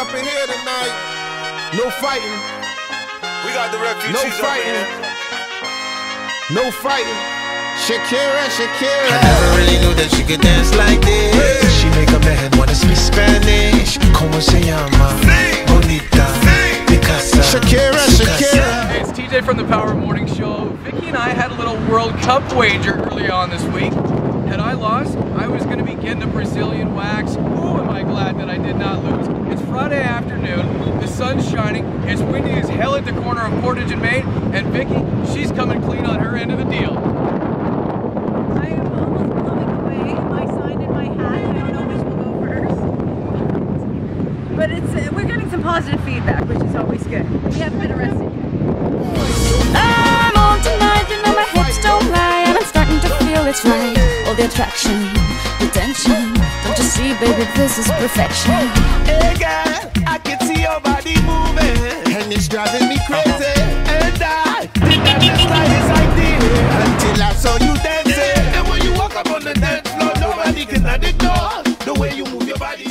up in here tonight. No fighting. We got the refugees No fighting. No fighting. Shakira, Shakira. I never really knew that she could dance like this. She make a man wanna speak Spanish. Como se llama? Bonita. Picasa. Shakira, Shakira. Hey, it's TJ from the Power Morning Show. Vicki and I had a little World Cup wager early on this week. Had I lost, I was going to be getting a Brazilian wax. Ooh, am I glad that I did not lose. It's Friday afternoon, the sun's shining, it's windy as hell at the corner of Portage and Main, and Vicki, she's coming clean on her end of the deal. I am almost blowing away. My sign in my hat. I don't know which will go first. But it's uh, we're getting some positive feedback, which is always good. We haven't been arrested yet. I'm on tonight, you know my hips don't lie, and I'm starting to feel it's right. All the attraction, the tension see, baby, this is perfection. Hey, girl, I can see your body moving, and it's driving me crazy. And I think that this style is ideal until I saw you dancing. And when you walk up on the dance floor, nobody can ignore the way you move your body.